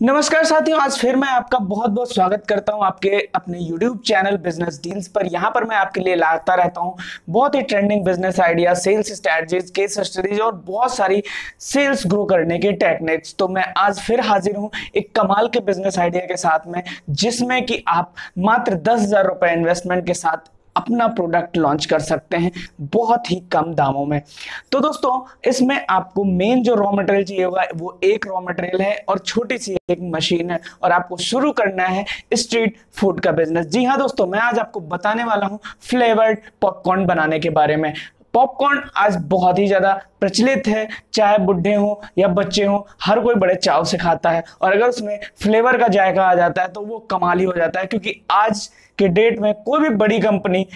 नमस्कार साथियों, आज फिर मैं आपका बहुत बहुत स्वागत करता हूँ आपके अपने YouTube चैनल बिज़नेस डील्स पर। यहाँ पर मैं आपके लिए लाता रहता हूँ बहुत ही trending business idea sales strategies case studies और बहुत सारी सेल्स ग्रो करने के टेक्निक्स तो मैं आज फिर हाजिर हूँ एक कमाल के बिज़नेस आइडिया के साथ में, जिसमें कि आप मात्र दस हज़ार रुपए इन्वेस्टमेंट के साथ अपना प्रोडक्ट लॉन्च कर सकते हैं बहुत ही कम दामों में। तो दोस्तों, इसमें आपको मेन जो रॉ मटेरियल चाहिए होगा, वो एक रॉ मटेरियल है और छोटी सी एक मशीन है और आपको शुरू करना है स्ट्रीट फ़ूड का बिज़नेस जी हाँ दोस्तों, मैं आज आपको बताने वाला हूँ फ्लेवर्ड पॉपकॉर्न बनाने के बारे में। पॉपकॉर्न आज बहुत ही ज़्यादा प्रचलित है। चाहे बुढ़े हो या बच्चे हो, हर कोई बड़े चाव से खाता है। और अगर उसमें फ्लेवर का जायका आ जाता है तो वो कमाल ही हो जाता है। क्योंकि आज के डेट में कोई भी बड़ी कंपनी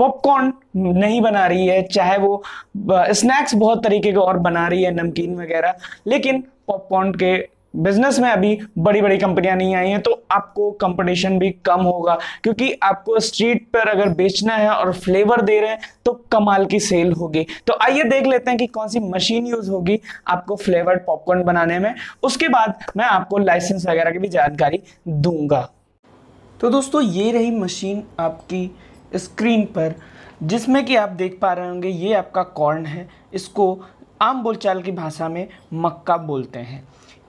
पॉपकॉर्न नहीं बना रही है। चाहे वो स्नैक्स बहुत तरीके के और बना रही है, नमकीन वगैरह। लेकिन पॉपकॉर्न के बिज़नेस में अभी बड़ी बड़ी कंपनियाँ नहीं आई हैं तो आपको कंपटीशन भी कम होगा। क्योंकि आपको स्ट्रीट पर अगर बेचना है और फ्लेवर दे रहे हैं तो कमाल की सेल होगी। तो आइए देख लेते हैं कि कौन सी मशीन यूज़ होगी आपको फ्लेवर्ड पॉपकॉर्न बनाने में। उसके बाद मैं आपको लाइसेंस वगैरह की भी जानकारी दूँगा। तो दोस्तों, ये रही मशीन आपकी स्क्रीन पर, जिसमें कि आप देख पा रहे होंगे, ये आपका कॉर्न है। इसको आम बोलचाल की भाषा में मक्का बोलते हैं।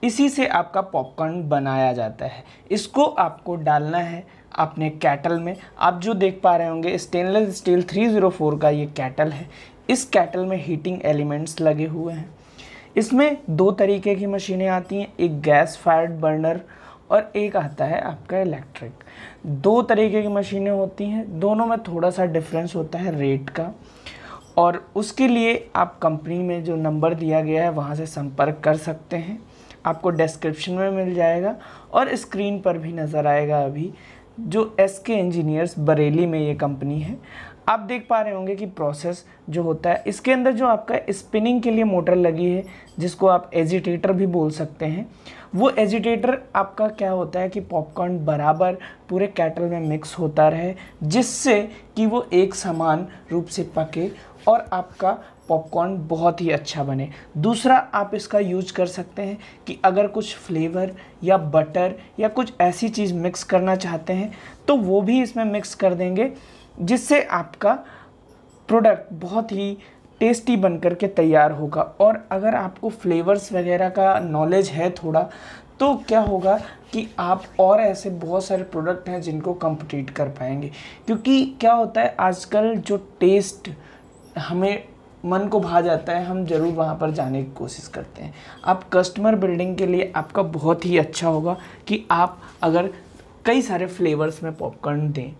इसी से आपका पॉपकॉर्न बनाया जाता है। इसको आपको डालना है अपने कैटल में। आप जो देख पा रहे होंगे स्टेनलेस स्टील 304 का ये कैटल है। इस कैटल में हीटिंग एलिमेंट्स लगे हुए हैं। इसमें दो तरीके की मशीनें आती हैं, एक गैस फायर्ड बर्नर और एक आता है आपका इलेक्ट्रिक दो तरीके की मशीनें होती हैं। दोनों में थोड़ा सा डिफरेंस होता है रेट का। और उसके लिए आप कंपनी में जो नंबर दिया गया है, वहाँ से संपर्क कर सकते हैं। आपको डिस्क्रिप्शन में मिल जाएगा और स्क्रीन पर भी नज़र आएगा अभी, जो एस के इंजीनियर्स बरेली में ये कंपनी है। आप देख पा रहे होंगे कि प्रोसेस जो होता है, इसके अंदर जो आपका स्पिनिंग के लिए मोटर लगी है, जिसको आप एजिटेटर भी बोल सकते हैं, वो एजिटेटर आपका क्या होता है कि पॉपकॉर्न बराबर पूरे कैटल में मिक्स होता रहे, जिससे कि वो एक समान रूप से पके और आपका पॉपकॉर्न बहुत ही अच्छा बने। दूसरा, आप इसका यूज़ कर सकते हैं कि अगर कुछ फ्लेवर या बटर या कुछ ऐसी चीज़ मिक्स करना चाहते हैं तो वो भी इसमें मिक्स कर देंगे, जिससे आपका प्रोडक्ट बहुत ही टेस्टी बन कर के तैयार होगा। और अगर आपको फ्लेवर्स वगैरह का नॉलेज है थोड़ा तो क्या होगा कि आप और ऐसे बहुत सारे प्रोडक्ट हैं जिनको कंपटीट कर पाएँगे। क्योंकि क्या होता है, आजकल जो टेस्ट हमें मन को भा जाता है, हम ज़रूर वहाँ पर जाने की कोशिश करते हैं। आप कस्टमर बिल्डिंग के लिए आपका बहुत ही अच्छा होगा कि आप अगर कई सारे फ्लेवर्स में पॉपकॉर्न दें।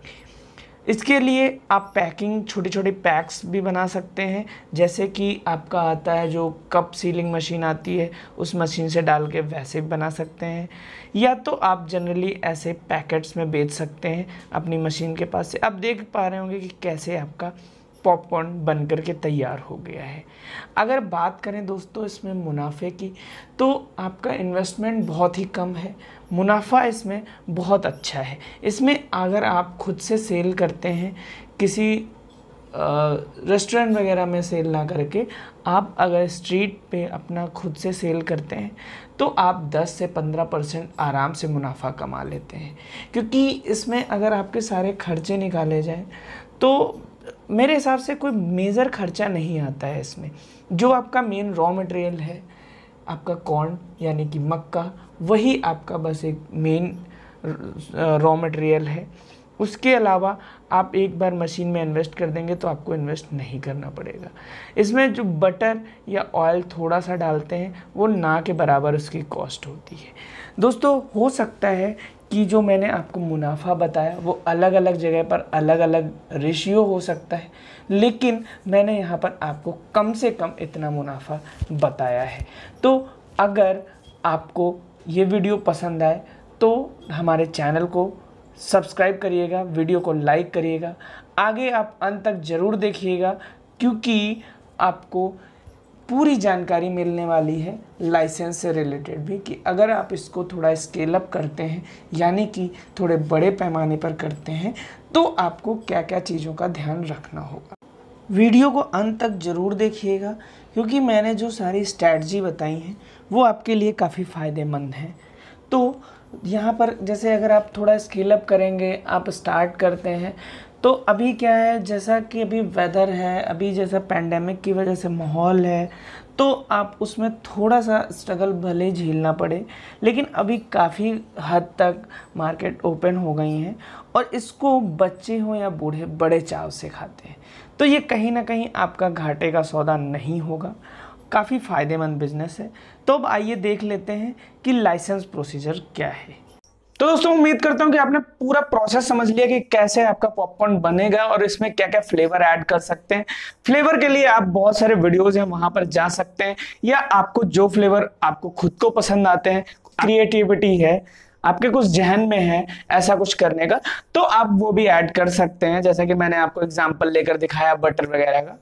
इसके लिए आप पैकिंग छोटे छोटे पैक्स भी बना सकते हैं। जैसे कि आपका आता है जो कप सीलिंग मशीन आती है, उस मशीन से डाल के वैसे भी बना सकते हैं। या तो आप जनरली ऐसे पैकेट्स में बेच सकते हैं अपनी मशीन के पास से। आप देख पा रहे होंगे कि कैसे आपका पॉपकॉर्न बन कर के तैयार हो गया है। अगर बात करें दोस्तों इसमें मुनाफे की तो आपका इन्वेस्टमेंट बहुत ही कम है। मुनाफा इसमें बहुत अच्छा है। इसमें अगर आप खुद से सेल करते हैं, किसी रेस्टोरेंट वगैरह में सेल ना करके, आप अगर स्ट्रीट पे अपना खुद से सेल करते हैं तो आप 10 से 15 परसेंट आराम से मुनाफा कमा लेते हैं। क्योंकि इसमें अगर आपके सारे खर्चे निकाले जाएँ तो मेरे हिसाब से कोई मेज़र खर्चा नहीं आता है इसमें। जो आपका मेन रॉ मटेरियल है, आपका कॉर्न यानी कि मक्का, वही आपका बस एक मेन रॉ मटेरियल है। उसके अलावा आप एक बार मशीन में इन्वेस्ट कर देंगे तो आपको इन्वेस्ट नहीं करना पड़ेगा। इसमें जो बटर या ऑयल थोड़ा सा डालते हैं, वो ना के बराबर उसकी कॉस्ट होती है। दोस्तों, हो सकता है कि जो मैंने आपको मुनाफा बताया, वो अलग अलग जगह पर अलग अलग रेशियो हो सकता है। लेकिन मैंने यहाँ पर आपको कम से कम इतना मुनाफा बताया है। तो अगर आपको ये वीडियो पसंद आए तो हमारे चैनल को सब्सक्राइब करिएगा, वीडियो को लाइक करिएगा। आगे आप अंत तक ज़रूर देखिएगा, क्योंकि आपको पूरी जानकारी मिलने वाली है लाइसेंस से रिलेटेड भी कि अगर आप इसको थोड़ा स्केल अप करते हैं, यानी कि थोड़े बड़े पैमाने पर करते हैं तो आपको क्या क्या चीज़ों का ध्यान रखना होगा। वीडियो को अंत तक ज़रूर देखिएगा, क्योंकि मैंने जो सारी स्ट्रैटी बताई हैं, वो आपके लिए काफ़ी फ़ायदेमंद हैं। तो यहाँ पर जैसे अगर आप थोड़ा स्केल अप करेंगे, आप स्टार्ट करते हैं तो अभी क्या है, जैसा कि अभी वेदर है, अभी जैसा पैंडेमिक की वजह से माहौल है तो आप उसमें थोड़ा सा स्ट्रगल भले झेलना पड़े, लेकिन अभी काफ़ी हद तक मार्केट ओपन हो गई हैं और इसको बच्चे हो या बूढ़े, बड़े चाव से खाते हैं। तो ये कहीं ना कहीं आपका घाटे का सौदा नहीं होगा। काफ़ी फ़ायदेमंद बिज़नेस है। तो अब आइए देख लेते हैं कि लाइसेंस प्रोसीजर क्या है। तो दोस्तों, उम्मीद करता हूँ कि आपने पूरा प्रोसेस समझ लिया कि कैसे आपका पॉपकॉर्न बनेगा और इसमें क्या क्या फ्लेवर ऐड कर सकते हैं। फ्लेवर के लिए आप बहुत सारे वीडियोस हैं, वहाँ पर जा सकते हैं, या आपको जो फ्लेवर आपको खुद को पसंद आते हैं क्रिएटिविटी है, आपके कुछ जहन में है, ऐसा कुछ करने का तो आप वो भी ऐड कर सकते हैं। जैसा कि मैंने आपको एग्ज़ाम्पल लेकर दिखाया बटर वगैरह का।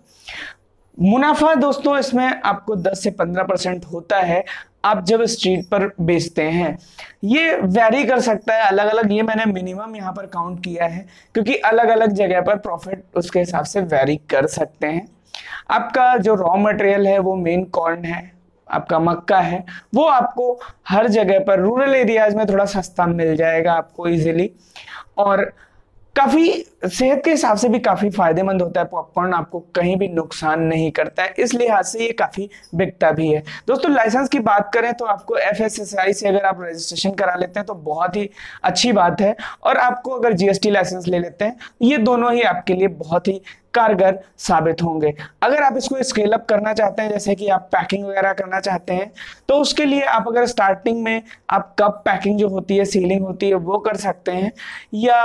मुनाफा दोस्तों, इसमें आपको 10 से 15 परसेंट होता है, आप जब स्ट्रीट पर बेचते हैं। ये वेरी कर सकता है अलग अलग ये मैंने मिनिमम यहाँ पर काउंट किया है, क्योंकि अलग अलग जगह पर प्रॉफिट उसके हिसाब से वेरी कर सकते हैं। आपका जो रॉ मटेरियल है, वो मेन कॉर्न है, आपका मक्का है, वो आपको हर जगह पर रूरल एरियाज़ में थोड़ा सस्ता मिल जाएगा आपको इजीली और काफ़ी सेहत के हिसाब से भी काफ़ी फ़ायदेमंद होता है। पॉपकॉर्न आपको कहीं भी नुकसान नहीं करता है। इस लिहाज से ये काफ़ी बिकता भी है। दोस्तों, लाइसेंस की बात करें तो आपको एफ़ से अगर आप रजिस्ट्रेशन करा लेते हैं तो बहुत ही अच्छी बात है। और आपको अगर जीएसटी लाइसेंस ले लेते हैं, ये दोनों ही आपके लिए बहुत ही कारगर साबित होंगे। अगर आप इसको स्केल अप करना चाहते हैं, जैसे कि आप पैकिंग वगैरह करना चाहते हैं तो उसके लिए आप अगर स्टार्टिंग में आप कप पैकिंग जो होती है सीलिंग होती है, वो कर सकते हैं। या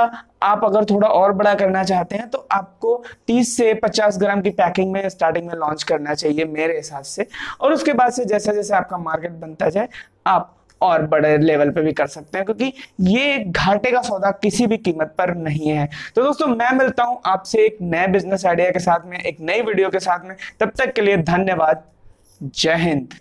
आप अगर थोड़ा और बड़ा करना चाहते हैं तो आपको 30 से 50 ग्राम की पैकिंग में स्टार्टिंग में लॉन्च करना चाहिए मेरे हिसाब से। और उसके बाद से जैसे जैसे आपका मार्केट बनता जाए, आप और बड़े लेवल पे भी कर सकते हैं, क्योंकि ये घाटे का सौदा किसी भी कीमत पर नहीं है। तो दोस्तों, मैं मिलता हूँ आपसे एक नए बिज़नेस आइडिया के साथ में, एक नई वीडियो के साथ में। तब तक के लिए धन्यवाद। जय हिंद।